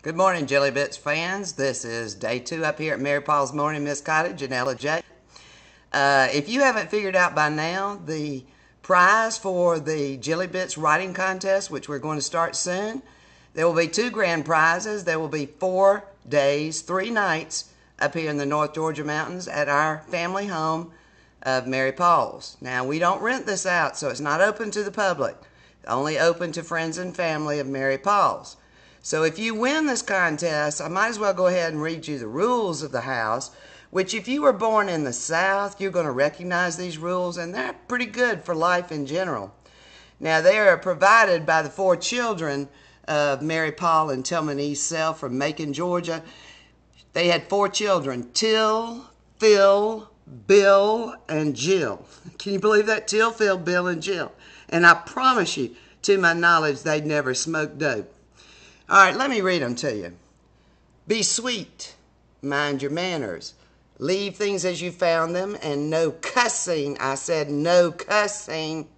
Good morning, JillyBits fans. This is day two up here at Mary Paul's Morning Mist Cottage in Ellijay. Uh, if you haven't figured out by now, the prize for the JillyBits writing contest, which we're going to start soon, there will be two grand prizes. There will be four days, three nights up here in the North Georgia mountains at our family home of Mary Paul's. Now, we don't rent this out, so it's not open to the public, only open to friends and family of Mary Paul's. So if you win this contest, I might as well go ahead and read you the rules of the house, which if you were born in the South, you're going to recognize these rules, and they're pretty good for life in general. Now, they are provided by the four children of Mary Paul and Tillman East Cell from Macon, Georgia. They had four children, Till, Phil, Bill, and Jill. Can you believe that? Till, Phil, Bill, and Jill. And I promise you, to my knowledge, they'd never smoked dope. All right, let me read them to you. Be sweet, mind your manners, leave things as you found them, and no cussing. I said no cussing.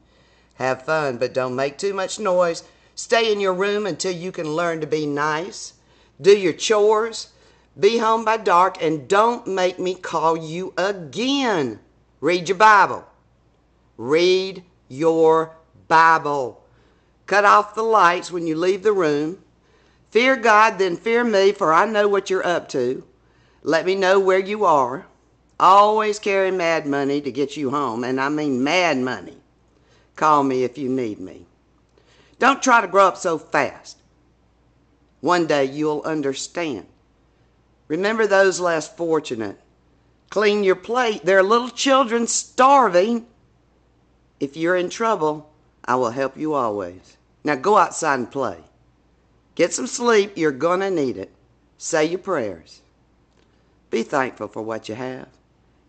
Have fun, but don't make too much noise. Stay in your room until you can learn to be nice. Do your chores. Be home by dark, and don't make me call you again. Read your Bible. Read your Bible. Cut off the lights when you leave the room. Fear God, then fear me, for I know what you're up to. Let me know where you are. Always carry mad money to get you home, and I mean mad money. Call me if you need me. Don't try to grow up so fast. One day you'll understand. Remember those less fortunate. Clean your plate. There are little children starving. If you're in trouble, I will help you always. Now go outside and play. Get some sleep. You're going to need it. Say your prayers. Be thankful for what you have.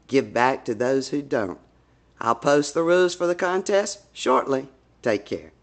Give back to those who don't. I'll post the rules for the contest shortly. Take care.